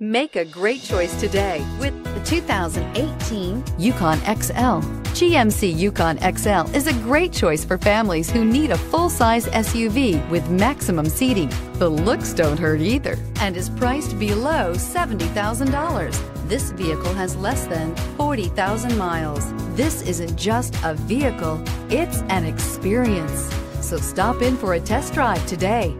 Make a great choice today with the 2018 Yukon XL. GMC Yukon XL is a great choice for families who need a full-size SUV with maximum seating. The looks don't hurt either and is priced below $70,000. This vehicle has less than 40,000 miles. This isn't just a vehicle, it's an experience. So stop in for a test drive today.